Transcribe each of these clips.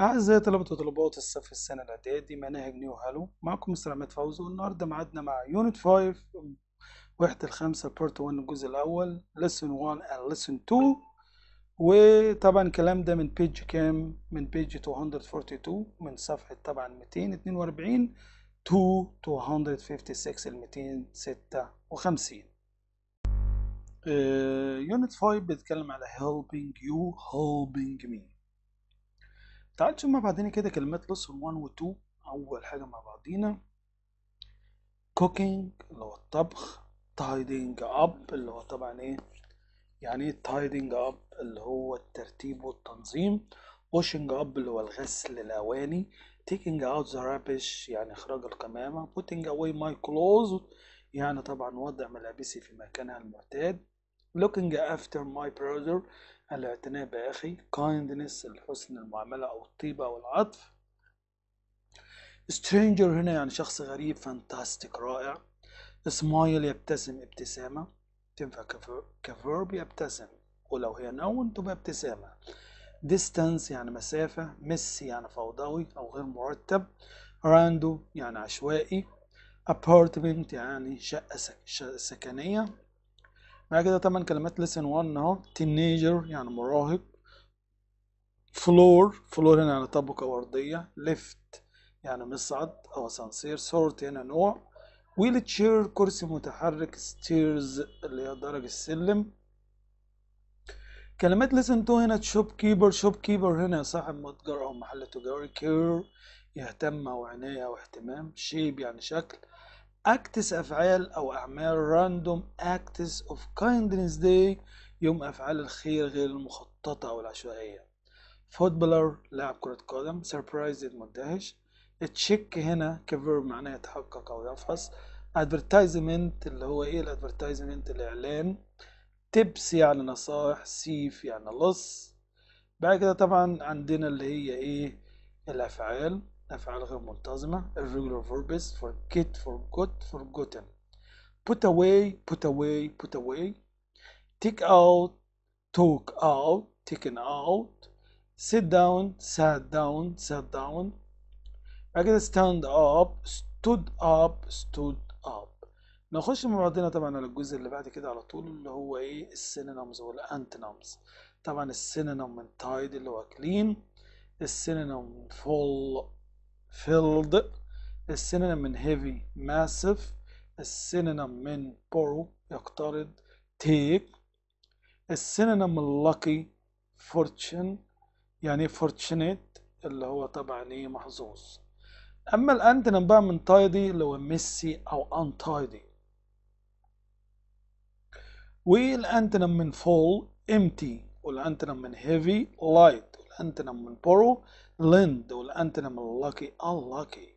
أعزائي طلبة وطالبات الصف السنة الإعدادي مناهج New Hello. معكم مستر عماد فوزي والنهاردة معادنا مع unit 5 وحدة الخامسة part 1 الجزء الأول lesson 1 and lesson 2 وطبعا الكلام ده من page كام؟ من page 242 من صفحة طبعا 242 to 256 ل 256 unit 5 بيتكلم على helping you helping me. تعال نشوف مع بعضينا كده كلمات lesson 1 و 2 أول حاجة مع بعضينا. cooking اللي هو الطبخ. Tidying up اللي هو طبعا إيه؟ يعني إيه tidying up اللي هو الترتيب والتنظيم. washing up اللي هو الغسل الأواني. taking out the rubbish يعني إخراج القمامة. putting away my clothes يعني طبعا وضع ملابسي في مكانها المعتاد. looking after my brother. الاعتناء بأخي kindness الحسن المعاملة أو الطيبة أو العطف. Stranger هنا يعني شخص غريب fantastic رائع. Smile يبتسم ابتسامة. تنفع كفيرب يبتسم. ولو هي noun تبقى ابتسامة. Distance يعني مسافة. Messy يعني فوضوي أو غير مرتب. Random يعني عشوائي. Apartment يعني شقة سك... سكنية. بعد كده طبعا كلمات lesson 1 اهو. Teenager يعني مراهق. Floor. Floor هنا يعني طبقة أرضية lift يعني مصعد أو أسانسير sort هنا نوع. Wheel chair كرسي متحرك. Stairs اللي هي درج السلم. كلمات lesson 2 هنا. Shop keeper shop keeper هنا صاحب متجر أو محل تجاري. Care. يهتم أو عناية أو اهتمام shape يعني شكل. Acts أفعال أو أعمال random acts of kindness day يوم أفعال الخير غير المخططة أو العشوائية. Footballer لاعب كرة قدم surprised مندهش check هنا ك verb معناه يتحقق أو يفحص. Advertisement اللي هو إيه ال advertisement الإعلان. Tips يعني نصائح thief يعني لص. بعد كده طبعا عندنا اللي هي إيه؟ الأفعال. أفعال غير منتظمة irregular verbs forget forgot forgotten put away put away put away take out took out taken out sit down sat down sat down بعد كده stand up stood up stood up نخش مع بعضنا طبعا على الجزء اللي بعد كده على طول اللي هو إيه ال synonyms وال antonyms طبعا ال synonym من tidy اللي هو clean ال synonym full filled. ال synonym من heavy massive. ال synonym من borrow يقترض take ال synonym من lucky fortune. يعني fortunate اللي هو طبعا إيه محظوظ. أما ال antonym بقى من tidy اللي هو messy أو untidy وال antonym من full empty. وال antonym من heavy light. وال antonym من borrow وال antonym من lucky unlucky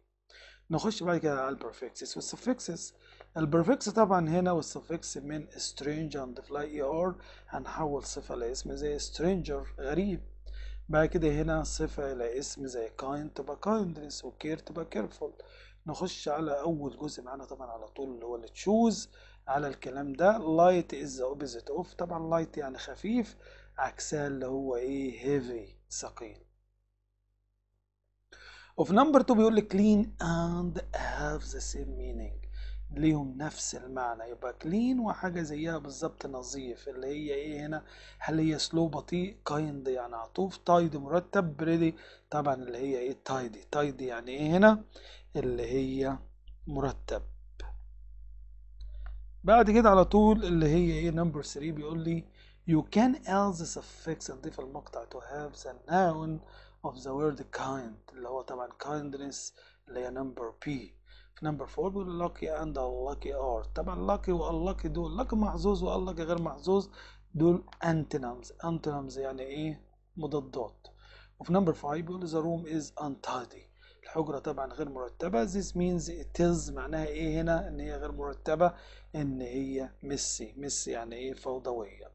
نخش بعد كده على ال prefixes. وال suffixes ال prefix طبعا هنا وال suffix من strange نضيف لها er هنحول صفة لاسم زي stranger غريب. بعد كده هنا صفة إلى اسم زي kind تبقى kindness و care تبقى careful. نخش على أول جزء معانا طبعا على طول اللي هو اللي على الكلام ده. Light is the opposite of طبعا light يعني خفيف عكسها اللي هو إيه heavy ثقيل. وفي number 2 بيقول لك clean and have the same meaning. ليهم نفس المعنى. يبقى clean وحاجة زيها بالظبط نظيف. اللي هي إيه هنا؟ هل هي slow بطيء kind يعني عطوف؟ tidy مرتب. pretty طبعا اللي هي إيه؟ tidy tidy يعني إيه هنا؟ اللي هي مرتب. بعد كده على طول اللي هي إيه؟ number 3 بيقول لي you can add the suffix نضيف المقطع to have the noun of the word kind اللي هو طبعا kindness اللي هي number B في number 4 بيقول lucky and unlucky are. طبعا lucky و unlucky دول lucky محظوظ و unlucky غير محظوظ دول antonyms. Antonyms يعني إيه؟ مضادات. وفي نمبر 5 بيقول the room is untidy. الحجرة طبعا غير مرتبة. This means it is معناها إيه هنا؟ إن هي غير مرتبة إن هي ميسي ميسي يعني إيه؟ فوضوية.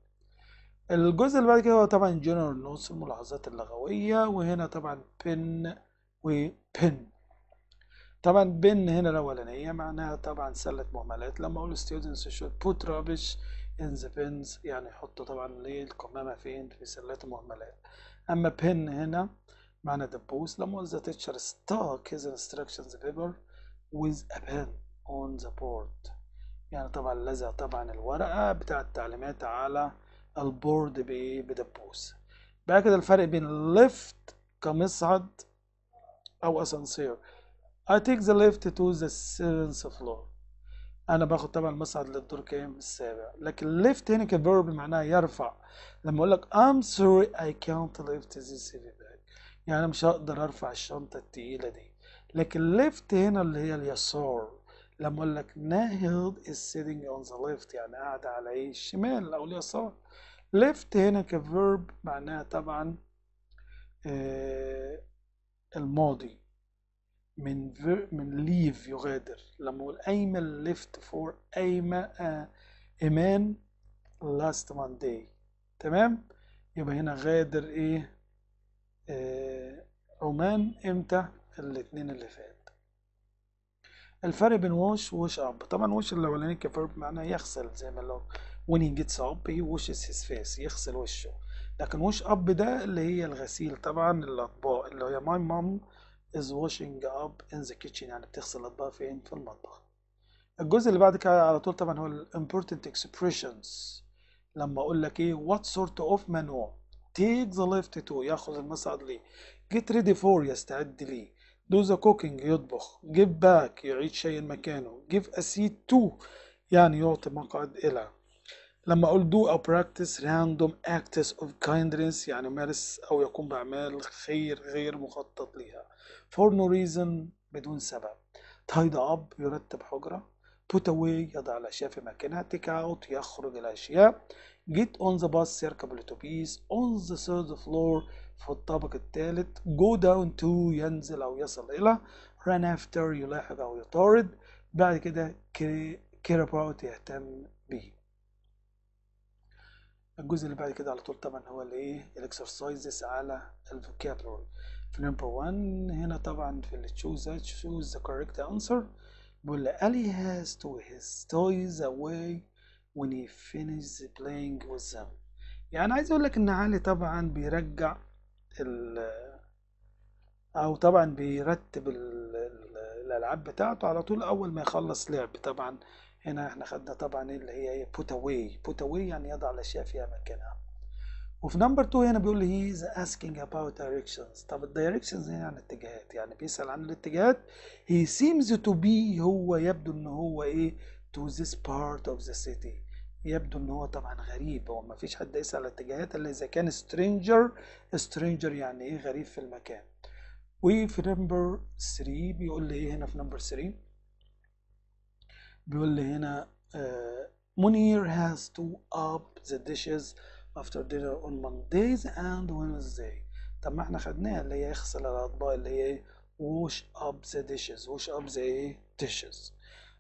الجزء اللي بعد كده هو طبعا general notes الملاحظات اللغوية وهنا طبعا pin وبن طبعا بن هنا الأولانية معناها طبعا سلة مهملات. لما أقول students should put rubbish in the bins يعني يحطوا طبعا ليه القمامة فين؟ في سلات المهملات أما بن هنا معنى دبوس لما the teacher stuck his instructions paper with a pen on the board. يعني طبعا لزق طبعا الورقة بتاع التعليمات على البورد بإيه بدبوس. بقى كده الفرق بين lift كمصعد أو أسانسير. I take the lift to the seventh floor. أنا باخد طبعا المصعد للدور كام السابع. لكن lift هنا كفيرب معناها يرفع. لما أقول لك I'm sorry I can't lift this heavy bag يعني أنا مش هقدر أرفع الشنطة التقيلة دي. لكن lift هنا اللي هي اليسار. لما أقول لك ناهد is sitting on the left يعني قاعد على إيه الشمال أو اليسار. Left هنا كفيرب معناها طبعا آه الماضي. من من leave يغادر. لما أقول أيمن left for أيمن آه إيمان last Monday تمام؟ يبقى هنا غادر إيه؟ آه عمان إمتى؟ الاثنين اللي فات. الفرق بين wash و wash up طبعا wash الأولاني ك verb معناه يغسل زي ما لو when he gets up he washes his face يغسل وشه. لكن wash up ده؟ اللي هي الغسيل طبعا الأطباق. اللي هي my mom is washing up in the kitchen يعني بتغسل الأطباق فين في المطبخ. الجزء اللي بعد كده على طول طبعا هو ال important expressions. لما أقول لك إيه what sort of ممنوع take the left to ياخذ المصعد ليه get ready for يستعد ليه do the cooking يطبخ. Give back يعيد شيء مكانه. Give a seat to يعني يعطي مقعد إلى. لما أقول do أو practice random acts of kindness يعني مارس أو يقوم بأعمال خير غير مخطط لها for no reason بدون سبب. Tidy up يرتب حجرة. Put away يضع الأشياء في مكانها. Take out يخرج الأشياء. Get on the bus يركب الأتوبيس. On the third floor في الطابق الثالث. Go down to ينزل أو يصل إلى. Run after يلاحق أو يطارد. بعد كده care about يهتم به. الجزء اللي بعد كده على طول طبعا هو الايه الإكسرسايزز على الفوكابولري في number 1 هنا طبعا في اللي choose choose the correct answer بيقول لي Ali has to his toys away when he finishes playing with them. يعني عايز أقول لك إن علي طبعا بيرجع ال أو طبعا بيرتب ال ال الألعاب بتاعته على طول أول ما يخلص لعب. طبعا هنا إحنا خدنا طبعا اللي هي إيه put away. put away يعني يضع الأشياء فيها مكانها. وفي number 2 هنا بيقول لي is asking about directions. طب ال directions هنا عن الاتجاهات يعني بيسأل عن الاتجاهات. he seems to be هو يبدو إن هو إيه to this part of the city. يبدو إن هو طبعا غريب. هو ما فيش حد يسأل الاتجاهات إلا إذا كان stranger. stranger يعني إيه غريب في المكان. وفي number 3 بيقول لي إيه هنا في number 3 بيقول لي هنا uh, Munir has to up the dishes after dinner on Mondays and Wednesday طب ما إحنا خدناها اللي هي يغسل الأطباق اللي هي إيه wash up the dishes wash up the إيه dishes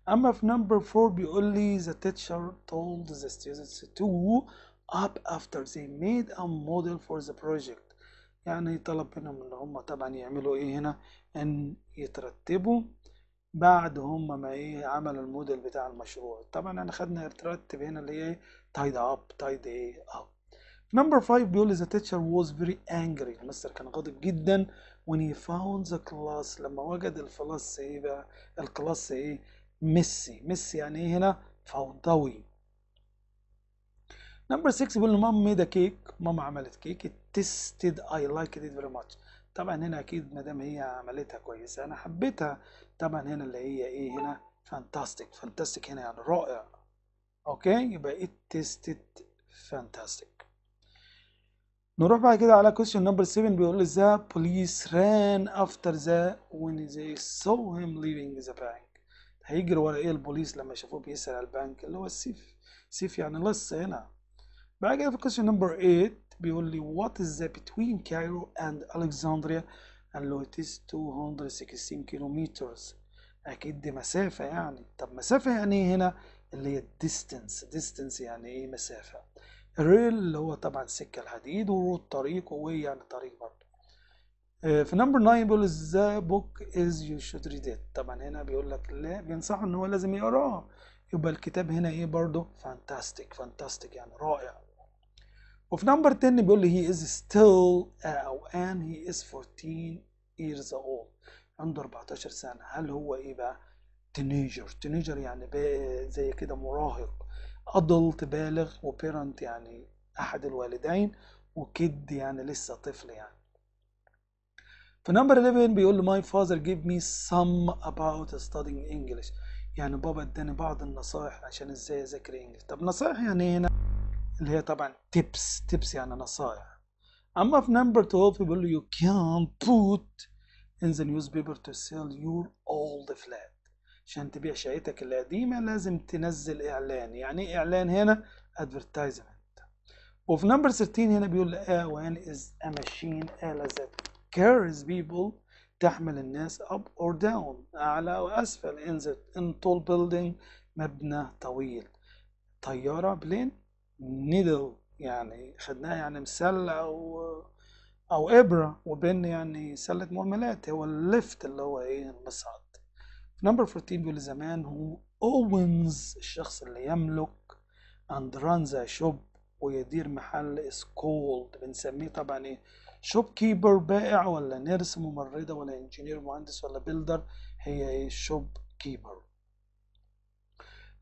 أما في number 4 بيقول لي the teacher told the students to up after they made a model for the project يعني طلب منهم ان هم طبعا يعملوا إيه هنا ان يترتبوا بعد هم ما إيه عملوا الموديل بتاع المشروع. طبعا انا خدنا يترتب هنا اللي هي tidy up tidy إيه up number 5 بيقول the teacher was very angry. المستر كان غاضب جدا when he found the class. لما وجد ال class إيه بقى؟ ال class إيه؟ messy. messy يعني إيه هنا؟ فوضوي. number 6 بيقول mom made cake ماما عملت كيك tasted I like it very much طبعا هنا أكيد ما دام هي عملتها كويسة أنا حبيتها. طبعا هنا اللي هي إيه هنا؟ fantastic fantastic هنا يعني رائع. okay؟ يبقى it tasted fantastic. نروح بعد كده على question number 7 بيقول the police ran after the when they saw him leaving the bank. هيجري ورا إيه البوليس لما شافوه بيسرق البنك؟ اللي هو ال thief. thief يعني لص هنا. بعد كده في question number 8 بيقول لي what is the between Cairo and Alexandria? قال له it is 216 kilometers. أكيد دي مسافة يعني. طب مسافة يعني إيه هنا؟ اللي هي distance. Distance يعني إيه مسافة؟ الريل اللي هو طبعا سكة الحديد والطريق ووي يعني طريق برضه. في نمبر 9 بيقول the book is you should read it. طبعا هنا بيقول لك لا بينصحه إن هو لازم يقراه يبقى الكتاب هنا إيه برضه؟ Fantastic. Fantastic يعني رائع. وفي number 10 بيقول لي he is still أو and he is 14 years old. عنده 14 سنة. هل هو إيه بقى؟ teenager teenager يعني بقى زي كده مراهق. adult بالغ و parent يعني أحد الوالدين و kid يعني لسه طفل يعني. في number 11 بيقول له my father gave me some about studying English. يعني بابا اداني بعض النصائح عشان إزاي أذاكر English طب نصائح يعني هنا اللي هي طبعا tips tips يعني نصائح أما في number 12 بيقول له you can put in the newspaper to sell your old flat. عشان تبيع شقتك القديمة لازم تنزل إعلان. يعني إيه إعلان هنا؟ advertisement. وفي number 13 هنا بيقول a when is a machine آلة that carries people تحمل الناس up or down أعلى وأسفل in, the, in tall building مبنى طويل. طيارة plane needle يعني خدناها يعني مسلة أو أو إبرة و bin يعني سلة مهملات هو ال lift اللي هو إيه المصعد. number 14 بيقول the man who owns الشخص اللي يملك runs a shop ويدير محل is called. بنسميه طبعا إيه shopkeeper بائع ولا nurse ممرضة ولا engineer مهندس ولا builder هي إيه shopkeeper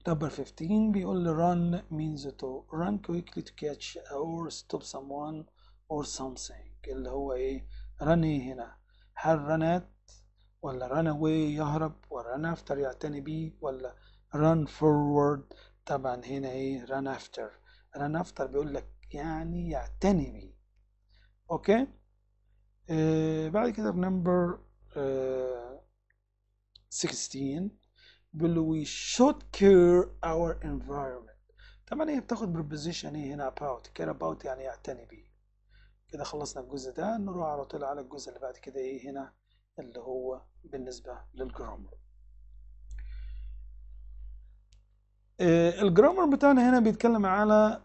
number 15 بيقول لي run means to run quickly to catch or stop someone or something. اللي هو إيه run إيه هنا؟ هل run at ولا run away يهرب ولا run after يعتني بيه ولا run forward طبعا هنا إيه run after. run after بيقول لك يعني يعتني بيه. okay؟ آه بعد كده number آه 16 بيقول له we should care our environment. طبعا هي بتاخد preposition إيه هنا about care about يعني يعتني بيه. كده خلصنا الجزء ده نروح على طول على الجزء اللي بعد كده إيه هنا اللي هو بالنسبة للجرامر آه الجرامر بتاعنا هنا بيتكلم على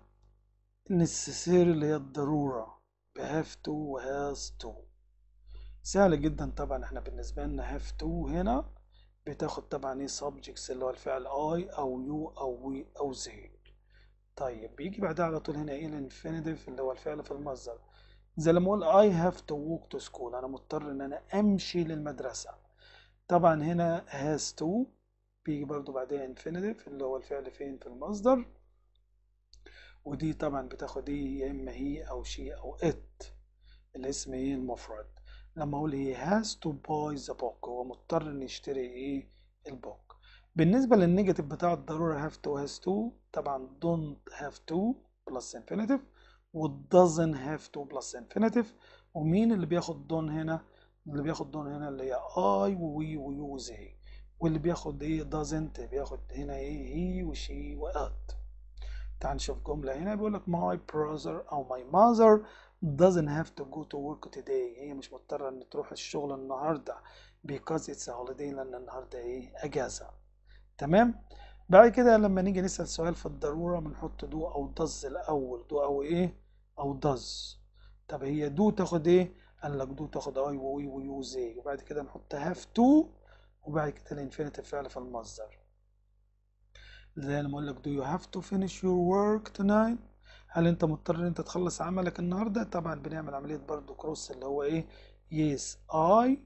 necessary اللي هي الضرورة. Have to و has to. سهل جدا طبعا إحنا بالنسبة لنا have to هنا. بتاخد طبعا إيه subjects اللي هو الفعل I أو you أو we أو they طيب بيجي بعدها على طول هنا إيه الانفينيتيف اللي هو الفعل في المصدر. زي لما أقول I have to walk to school أنا مضطر إن أنا أمشي للمدرسة. طبعا هنا has to بيجي برضو بعدها infinitive اللي هو الفعل فين في المصدر. ودي طبعا بتاخد إيه يا إما هي أو شي أو it. الاسم إيه المفرد. لما أقول he has to buy the book هو مضطر ان يشتري إيه البوك. بالنسبة للنيجاتيف بتاع الضرورة have to has to طبعا don't have to plus infinitive و doesn't have to plus infinitive. ومين اللي بياخد دون هنا؟ اللي بياخد دون هنا اللي هي I و we و you و they واللي بياخد إيه؟ doesn't بياخد هنا إيه؟ he و she و it تعال نشوف جملة هنا بيقول لك my brother أو my mother doesn't have to go to work today. هي مش مضطرة إن تروح الشغل النهاردة because it's a holiday لأن النهاردة إيه؟ أجازة. تمام؟ بعد كده لما نيجي نسأل سؤال في الضرورة بنحط do أو does الأول. do أو إيه؟ أو does. طب هي do تاخد إيه؟ قال لك do تاخد I و we و you و they وبعد كده نحط have to. وبعد كده ال infinitive فعل في المصدر. زي لما أقول لك do you have to finish your work tonight? هل انت مضطر ان انت تخلص عملك النهارده؟ طبعا بنعمل عملية برضو cross اللي هو إيه؟ Yes I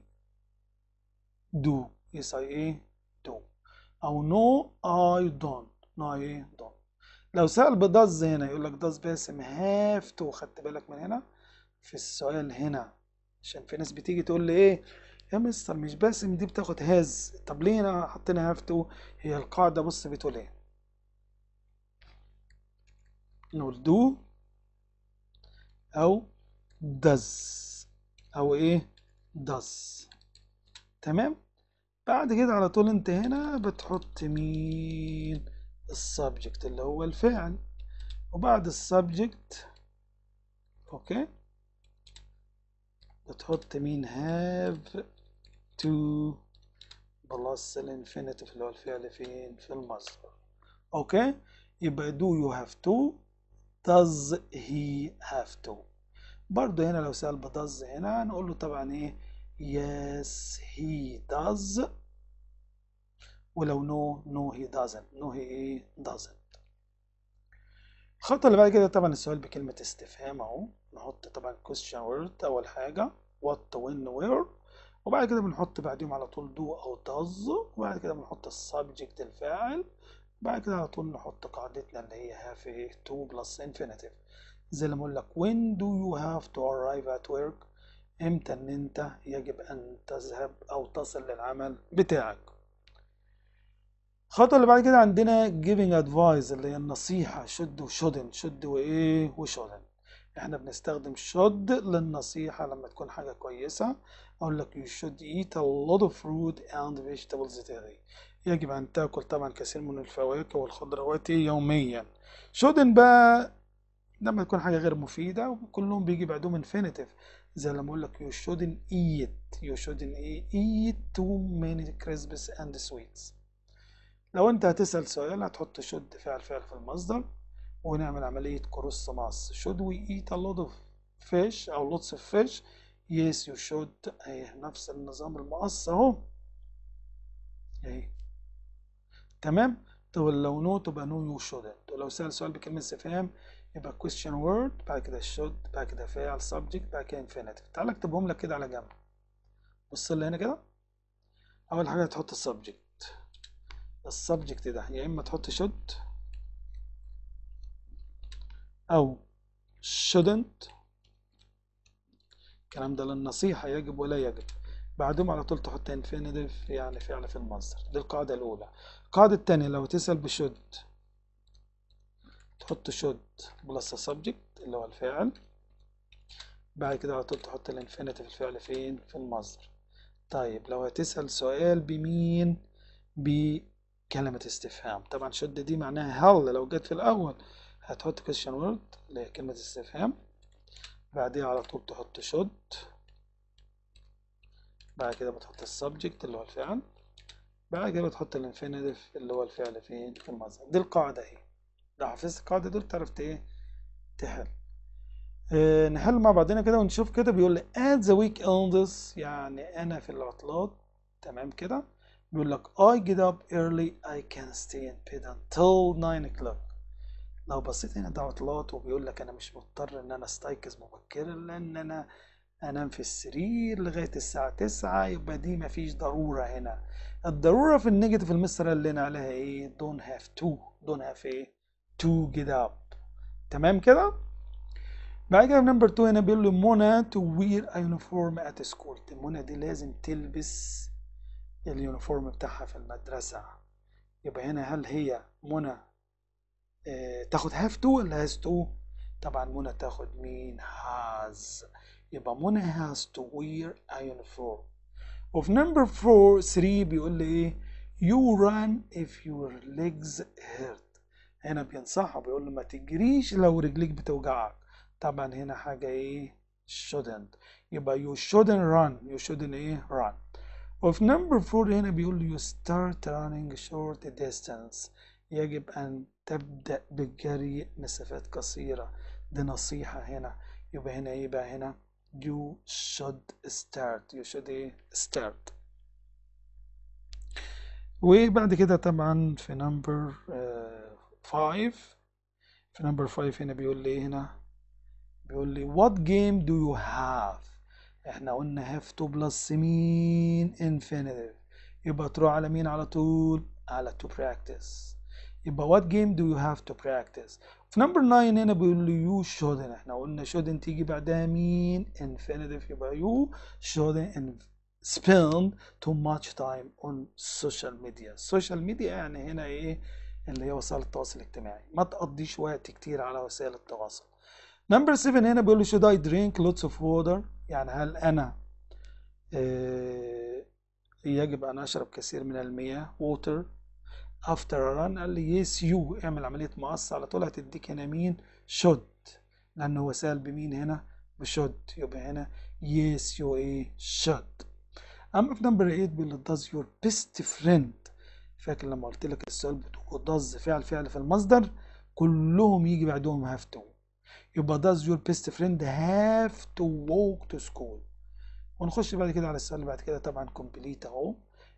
do. Yes I إيه do. أو no I don't. No I إيه لو سأل بداز هنا يقول لك does باسم have to خدت بالك من هنا؟ في السؤال هنا. عشان في ناس بتيجي تقول لي إيه؟ يا مستر مش باسم دي بتاخد هاز طب ليه أنا حطينا have to هي القاعدة بص بتقول إيه؟ نقول do أو does أو إيه؟ does تمام؟ بعد كده على طول أنت هنا بتحط مين؟ ال subject اللي هو الفعل. وبعد ال subject okay؟ بتحط مين؟ have to plus ال infinitive اللي هو الفعل فين؟ في المصدر. okay؟ يبقى do you have to does he have to? برضه هنا لو سأل بدز هنا هنقول له طبعا إيه؟ yes he does. ولو no no he doesn't. no he doesn't. الخطوة اللي بعد كده طبعا السؤال بكلمة استفهام اهو نحط طبعا question word أول حاجة. what when where. وبعد كده بنحط بعديهم على طول do أو does. وبعد كده بنحط السبجكت الفاعل. وبعد كده على طول نحط قاعدتنا اللي هي have إيه to plus infinitive. زي اللي بقول لك when do you have to arrive at work إمتى إن أنت يجب أن تذهب أو تصل للعمل بتاعك؟ الخطوة اللي بعد كده عندنا giving advice اللي هي النصيحة should و shouldn't should وإيه و shouldn't. إحنا بنستخدم should للنصيحة لما تكون حاجة كويسة. أقول لك you should eat a lot of fruit and vegetables daily. يجب أن تأكل طبعا كثير من الفواكه والخضروات يوميا shouldn't بقى لما تكون حاجة غير مفيدة وكلهم بيجي بعدهم infinitive. زي لما أقول لك you shouldn't eat. You shouldn't eat too many crisps and sweets. لو أنت هتسأل سؤال هتحط should فعل فعل في المصدر ونعمل عملية كروس ماس. Should we eat a lot of fish أو lots of fish? Yes you should. اهي نفس النظام المقص أهو. اهي تمام؟ طب لو no تبقى no you shouldn't ولو سأل سؤال بكلمة استفهام يبقى question word بعد كده should بعد كده فعل subject بعد كده infinitive. تعال اكتبهم لك كده على جنب. بص لي هنا كده. أول حاجة تحط subject. ال subject ده يا إما تحط should أو shouldn't. الكلام ده للنصيحة يجب ولا يجب. بعدهم على طول تحط infinitive يعني فعل في المصدر دي القاعدة الأولى. القاعدة التانية لو تسأل ب should تحط should plus subject اللي هو الفاعل بعد كده على طول تحط ال infinitive الفعل فين؟ في المصدر طيب لو هتسأل سؤال بمين؟ بكلمة استفهام. طبعا should دي معناها هل. لو جت في الأول هتحط question word اللي هي كلمة استفهام. بعديها على طول تحط should بعد كده بتحط ال subject اللي هو الفعل بعد كده بتحط ال infinitive اللي هو الفعل فين في المصدر دي القاعدة اهي لو حفظت القاعدة دول تعرف إيه؟ تحل. آه نحل مع بعضنا كده ونشوف كده بيقول لي at the weekends يعني أنا في العطلات. تمام كده؟ بيقول لك I get up early I can stay in bed until 9 o'clock. لو بصيت هنا ده عطلات وبيقول لك أنا مش مضطر إن أنا أستيقظ مبكرا لأن أنا أنام في السرير لغاية الساعة 9 يبقى دي مفيش ضرورة هنا. الضرورة في ال negative المصدر اللي لنا عليها إيه؟ don't have to don't have إيه to get up. تمام كده؟ بعد كده number 2 هنا بيقول لي منى to wear a uniform at school. منى دي لازم تلبس ال uniform بتاعها في المدرسة. يبقى هنا هل هي منى آه تاخد have to ولا has to طبعا منى تاخد مين has. يبقى منى has to wear a uniform وفي نمبر 4 3 بيقول لي إيه؟ You run if your legs hurt. هنا بينصحها بيقول له ما تجريش لو رجليك بتوجعك. طبعا هنا حاجة إيه؟ shouldn't. يبقى you shouldn't run. You shouldn't إيه؟ run. وفي number 4 هنا بيقول له you start running short distance. يجب أن تبدأ بالجري مسافات قصيرة. دي نصيحة هنا. يبقى هنا إيه بقى؟ هنا you should start. You should إيه start. وبعد كده طبعا في number 5 في number 5 هنا بيقول لي هنا؟ بيقول لي what game do you have? إحنا قلنا have to plus مين infinitive يبقى تروح على مين على طول؟ على to practice. يبقى what game do you have to practice? في نمبر 9 هنا بيقول لي you shouldn't. إحنا قلنا shouldn't تيجي بعدها مين infinitive. يبقى you shouldn't spend too much time on social media. Social media يعني هنا إيه؟ اللي هي وسائل التواصل الاجتماعي. ما تقضيش وقت كتير على وسائل التواصل. number 7 هنا بيقول لي should I drink lots of water? يعني هل أنا آه يجب أن أشرب كثير من المياه؟ Water. After a run قال لي yes you. اعمل عملية مقص على طول. هتديك هنا مين؟ should لأنه هو سأل بمين هنا؟ ب should يبقى هنا yes you إيه should أما في number 8 بيقول does your best friend فاكر لما قلت لك السؤال بتقول does فعل فعل في المصدر كلهم يجي بعدهم have to. يبقى does your best friend have to walk to school? ونخش بعد كده على السؤال اللي بعد كده. طبعا complete أهو.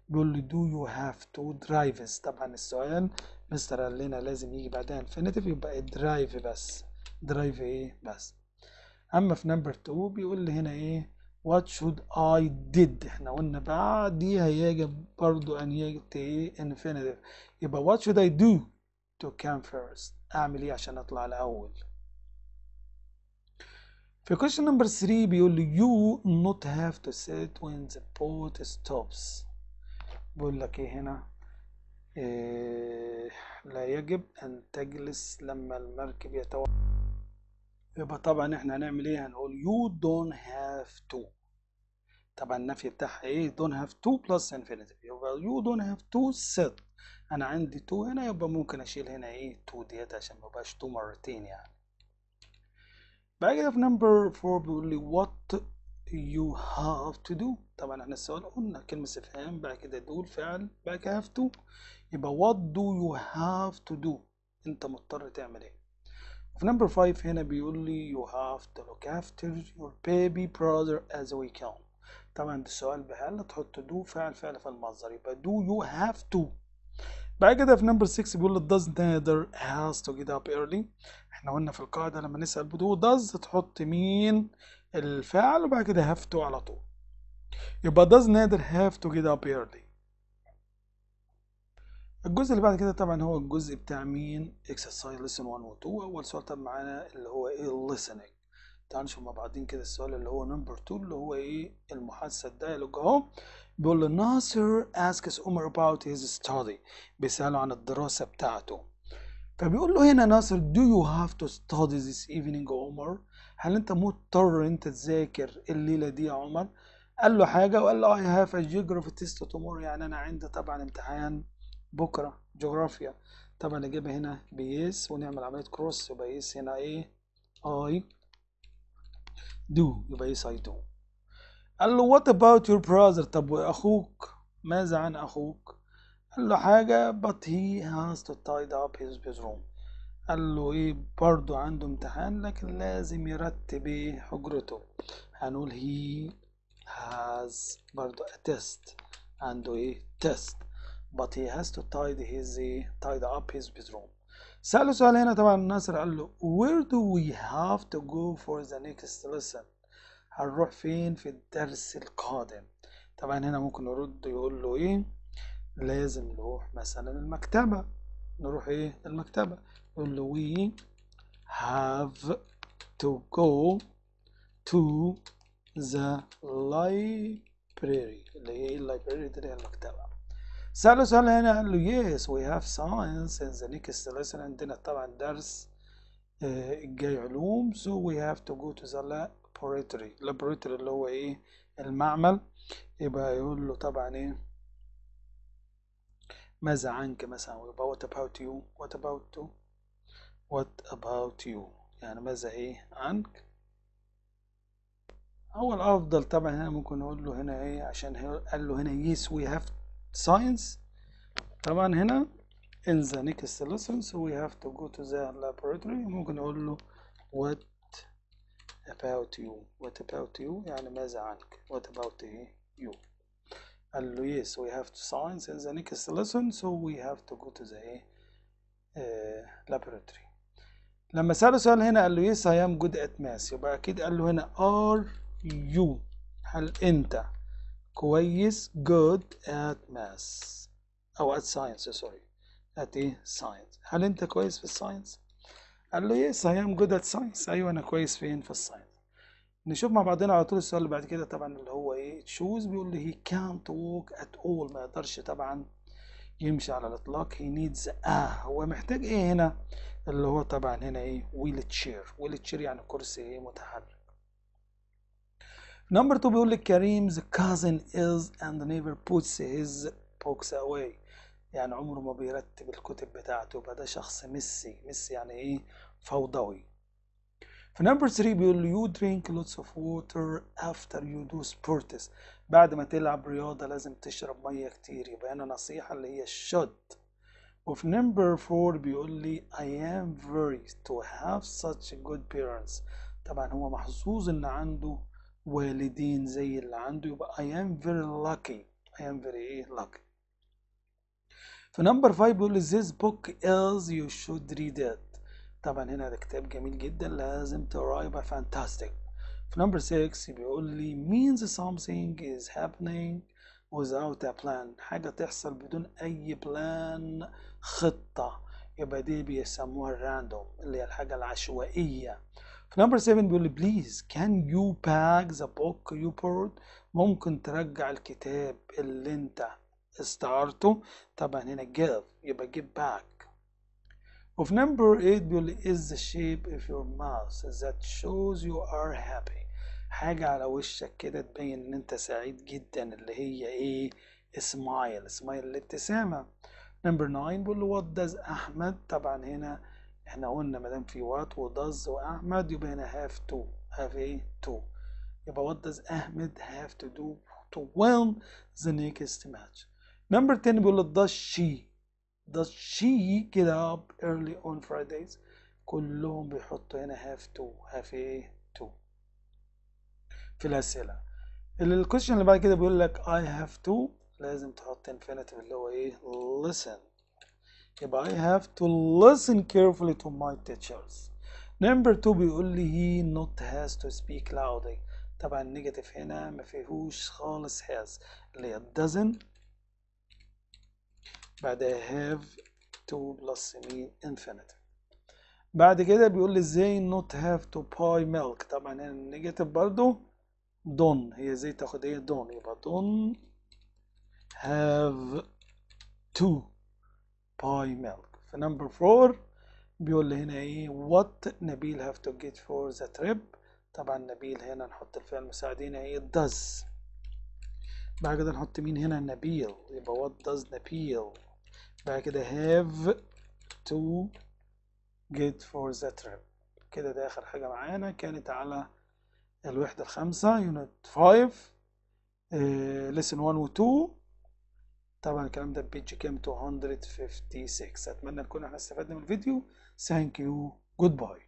بيقول لي do you have to drive طبعا السؤال مستر قال لنا لازم يجي بعدها infinitive يبقى drive بس. drive إيه بس. أما في number 2 بيقول لي هنا إيه what should I did? إحنا قلنا بعديها يجب برضو أن يجي إيه infinitive. يبقى what should I do to come first? أعمل إيه عشان أطلع الأول؟ في question number 3 بيقول لي you not have to sit when the boat stops. بيقول لك إيه هنا؟ إيه لا يجب أن تجلس لما المركب يتوقف يبقى طبعا إحنا هنعمل إيه؟ هنقول you don't have to. طبعا النفي بتاعها إيه؟ don't have to plus infinitive. يبقى you don't have to sit أنا عندي to هنا يبقى ممكن أشيل هنا إيه؟ to ديت عشان ما يبقاش to مرتين يعني. بعد كده في number 4 بيقول لي what you have to do. طبعا إحنا السؤال قلنا كلمة استفهام بعد كده do الفعل بعد كده have to. يبقى what do you have to do أنت مضطر تعمل إيه؟ في number 5 هنا بيقول لي you have to look after your baby brother as we can. طبعا ده السؤال بهل تحط do فعل فعل في المصدر يبقى do you have to. بعد كده في نمبر 6 بيقول does neither has to. get up early. إحنا قلنا في القاعدة لما نسأل بدو does تحط مين؟ الفعل وبعد كده have to على طول. يبقى does neither have to get up early الجزء اللي بعد كده طبعا هو الجزء بتاع مين؟ exercise lesson 1 و 2 أول سؤال طب معانا اللي هو إيه؟ listening. تعالوا نشوف مع بعضين كده السؤال اللي هو number 2 اللي هو إيه؟ المحادثة ال dialogue أهو. بيقول له ناصر asks عمر about his study. بيسأله عن الدراسة بتاعته. فبيقول له هنا ناصر do you have to study this evening عمر هل أنت مضطر أنت تذاكر الليلة دي يا عمر؟ قال له حاجة وقال له have a geography test tomorrow يعني أنا عندي طبعا امتحان بكرة جغرافيا. طبعا الإجابة هنا ب yes ونعمل عملية cross يبقى هنا إيه؟ I do يبقى يس I do قال له what about your brother طب وأخوك؟ ماذا عن أخوك؟ قال له حاجة but he has to tidy up his bedroom. قال له إيه برضو عنده امتحان لكن لازم يرتب إيه حجرته. هنقول he has برضو a test. عنده إيه test. But he has to tidy his إيه tidy up his bedroom. سأله سؤال هنا طبعا ناصر قال له where do we have to go for the next lesson? هنروح فين في الدرس القادم؟ طبعا هنا ممكن نرد يقول له إيه لازم نروح مثلا المكتبة. نروح إيه المكتبة. له we have to go to the library. اللي هي اللايبراري اللي هي المكتبة. سأله سؤال هنا قال له yes we have science in the next lesson. عندنا طبعا درس آه، الجاي علوم so we have to go to the laboratory. Laboratory اللي هو إيه؟ المعمل. يبقى يقول له طبعا إيه؟ ماذا عنك مثلا؟ يبقى what about you? What about you? what about you يعني ماذا ايه عنك هو الافضل طبعا هنا ممكن نقول له هنا ايه عشان هو قال له هنا yes we have science طبعا هنا in the next lesson so we have to go to the laboratory ممكن نقول له what about you what about you يعني ماذا عنك what about ايه you قال له yes we have science in the next lesson so we have to go to the ايه آه laboratory لما سأله سؤال هنا قال له yes I am good at math. يبقى أكيد قال له هنا are you? هل أنت كويس good at math أو at science sorry at إيه science. هل أنت كويس في ال science؟ قال له yes I am good at science. أيوه أنا كويس فين؟ في ال science نشوف مع بعضنا على طول السؤال اللي بعد كده طبعا اللي هو إيه choose بيقول لي he can't walk at all. ما يقدرش طبعا يمشي على الإطلاق. He needs a هو محتاج إيه هنا؟ اللي هو طبعا هنا إيه؟ wheel chair. wheel chair يعني كرسي إيه؟ متحرك. نمبر 2 بيقول لك كريم's cousin is and never puts his books away. يعني عمره ما بيرتب الكتب بتاعته يبقى ده شخص messy. messy يعني إيه؟ فوضوي. في number 3 بيقول you drink lots of water after you do sports. بعد ما تلعب رياضة لازم تشرب مية كتير. يبقى هنا نصيحة اللي هي should. وفي نمبر 4 بيقول لي I am very to have such good parents طبعا هو محظوظ ان عنده والدين زي اللي عنده يبقى I am very lucky I am very lucky في نمبر 5 بيقول لي this book is you should read it طبعا هنا ده كتاب جميل جدا لازم تقراه يبقى fantastic في نمبر 6 بيقول لي means something is happening Without a plan. حاجة تحصل بدون أي plan خطة. يبقى دي بيسموها ال random اللي هي الحاجة العشوائية. في number 7 بيقول لي please can you pack the book you borrowed ممكن ترجع الكتاب اللي انت استعرته طبعا هنا give يبقى give back. وفي number 8 بيقول is the shape of your mouth that shows you are happy? حاجة على وشك كده تبين إن أنت سعيد جدا اللي هي إيه؟ smile smile الابتسامة. number 9 بيقول لك what does أحمد؟ طبعا هنا إحنا قلنا مادام في what و does وأحمد يبقى هنا have to have إيه to. يبقى what does أحمد have to do to win the next match. number 10 بيقول لك does she does she get up early on Fridays كلهم بيحطوا هنا have to have إيه في الأسئلة. ال question اللي بعد كده بيقول لك I have to لازم تحط infinitive اللي هو إيه؟ Listen. يبقى I have to listen carefully to my teachers. Number two بيقول لي he not has to speak loudly. طبعا ال negative هنا ما فيهوش خالص has. اللي هي doesn't. بعدها have to plus مين infinitive بعد كده بيقول لي إزاي not have to buy milk. طبعا هنا النيجاتيف برضو. Don't هي إزاي تاخد إيه don't يبقى don't have to buy milk. في number four بيقول لي هنا إيه what نبيل have to get for the trip. طبعا نبيل هنا نحط الفعل المساعد هنا إيه does. بعد كده نحط مين هنا؟ نبيل. يبقى what does نبيل؟ بعد كده have to get for the trip. كده ده آخر حاجة معانا كانت على الوحدة الخامسة unit 5 lesson 1 و 2 طبعا الكلام ده page كام؟ 256 أتمنى نكون إحنا استفدنا من الفيديو. thank you goodbye